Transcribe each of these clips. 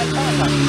Alpaka.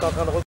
高刚的